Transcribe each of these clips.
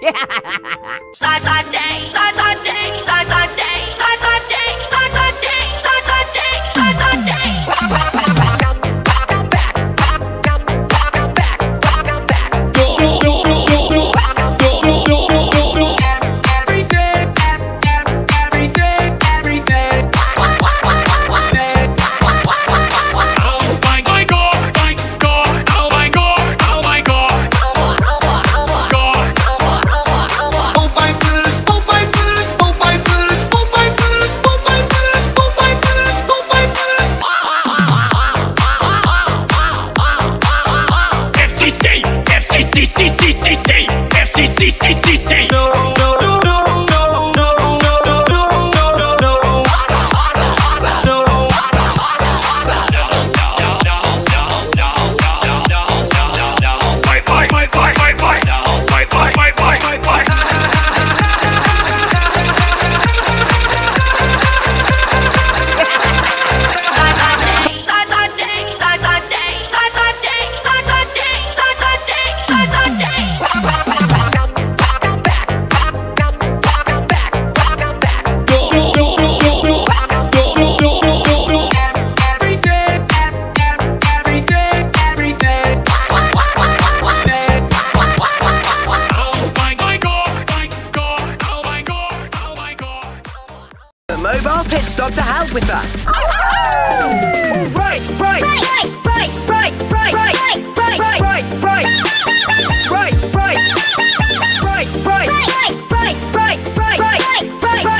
哈哈哈哈哈哈 FCC, pit stop to help with that. All right, right, Right, right, right, right, right, right, right, right, right, right, right, right, right, right, right,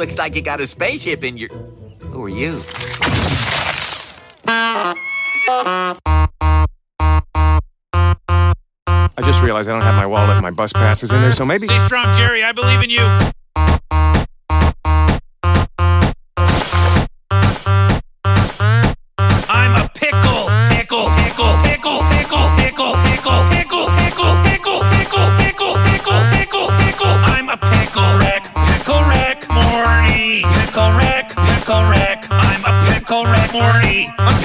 Looks like you got a spaceship in your. Who are you? I just realized I don't have my wallet and my bus passes in there, so maybe. Stay strong, Jerry. I believe in you.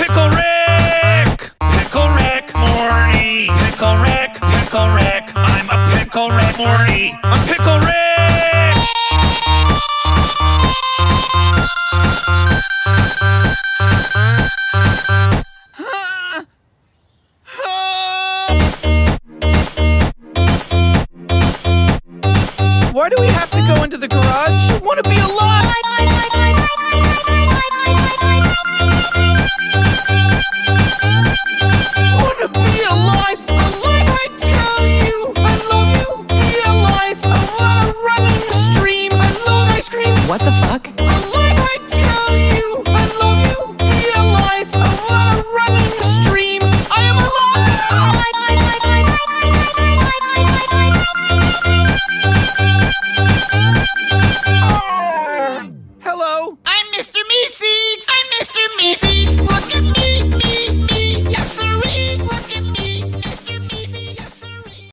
Pickle Rick, pickle Rick, Morty. Pickle Rick, pickle Rick. I'm a pickle Rick, Morty. I'm pickle Rick.